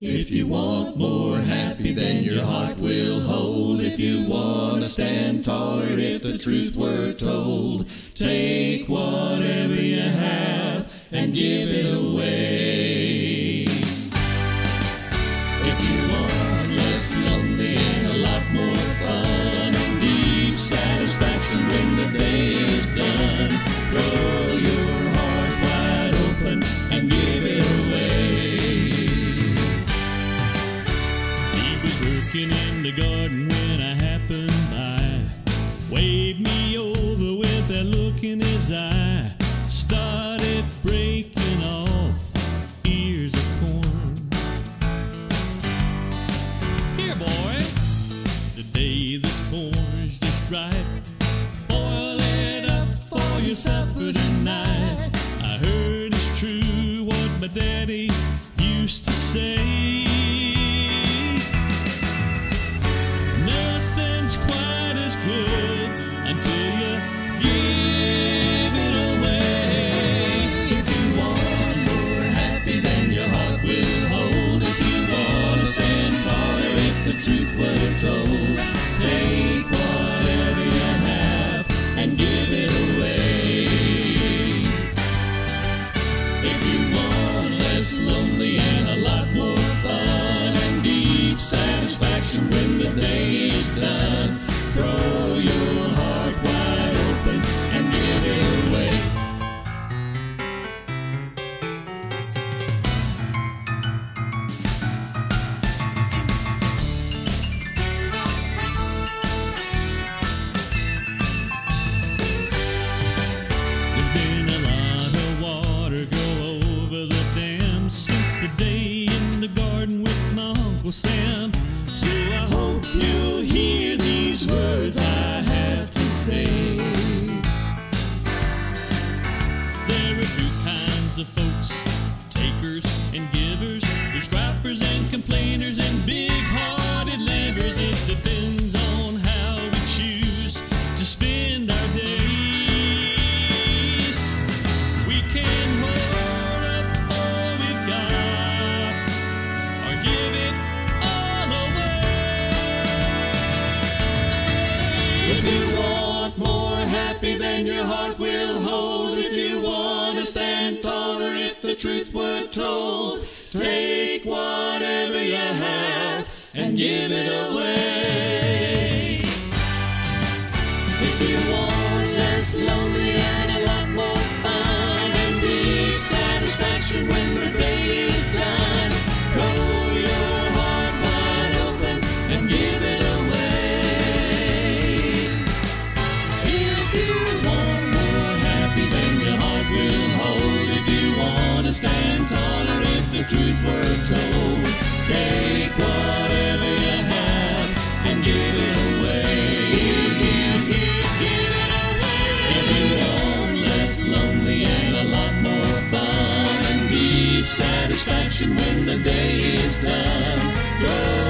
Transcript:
If you want more happy than your heart will hold, if you want to stand tall, if the truth were told, take whatever you have and give it. right. Boil it up for your supper tonight. I heard it's true what my daddy used to say. when the day is done. Throw with my Uncle Sam. So I hope you'll hear these words I have to say. happy then your heart will hold if you want to stand taller if the truth were told. Take whatever you have and give it away. satisfaction when the day is done.